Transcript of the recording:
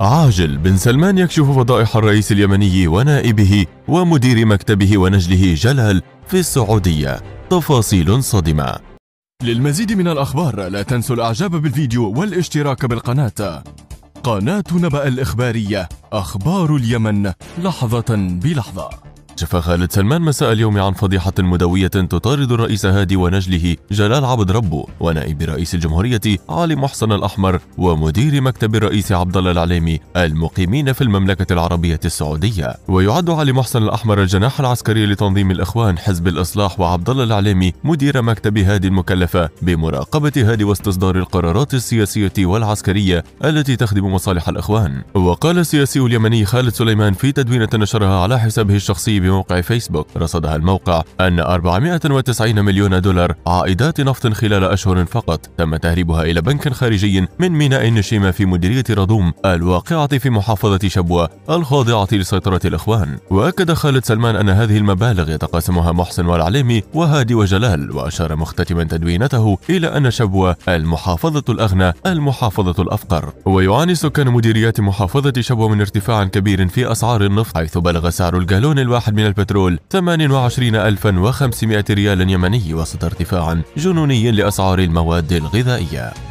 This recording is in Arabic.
عاجل بن سلمان يكشف فضائح الرئيس اليمني ونائبه ومدير مكتبه ونجله جلال في السعودية. تفاصيل صادمة. للمزيد من الأخبار لا تنسوا الإعجاب بالفيديو والاشتراك بالقناة. قناة نبأ الإخبارية أخبار اليمن لحظة بلحظة. كشف خالد سلمان مساء اليوم عن فضيحة مدوية تطارد الرئيس هادي ونجله جلال عبد ربه ونائب رئيس الجمهورية علي محسن الأحمر ومدير مكتب الرئيس عبد الله العليمي المقيمين في المملكة العربية السعودية. ويعد علي محسن الأحمر الجناح العسكري لتنظيم الإخوان حزب الإصلاح وعبد الله العليمي مدير مكتب هادي المكلفة بمراقبة هادي واستصدار القرارات السياسية والعسكرية التي تخدم مصالح الإخوان. وقال السياسي اليمني خالد سليمان في تدوينة نشرها على حسابه الشخصي بموقع فيسبوك. رصدها الموقع أن 490 مليون دولار عائدات نفط خلال أشهر فقط. تم تهريبها إلى بنك خارجي من ميناء النشيمة في مديرية رضوم الواقعة في محافظة شبوة الخاضعة لسيطرة الإخوان. وأكد خالد سلمان أن هذه المبالغ يتقاسمها محسن والعليمي وهادي وجلال وأشار مختتما تدوينته إلى أن شبوة المحافظة الأغنى المحافظة الأفقر. ويعاني سكان مديريات محافظة شبوة من ارتفاع كبير في أسعار النفط حيث بلغ سعر الجالون الواحد من البترول 28500 ريال يمني وسط ارتفاع جنوني لأسعار المواد الغذائية.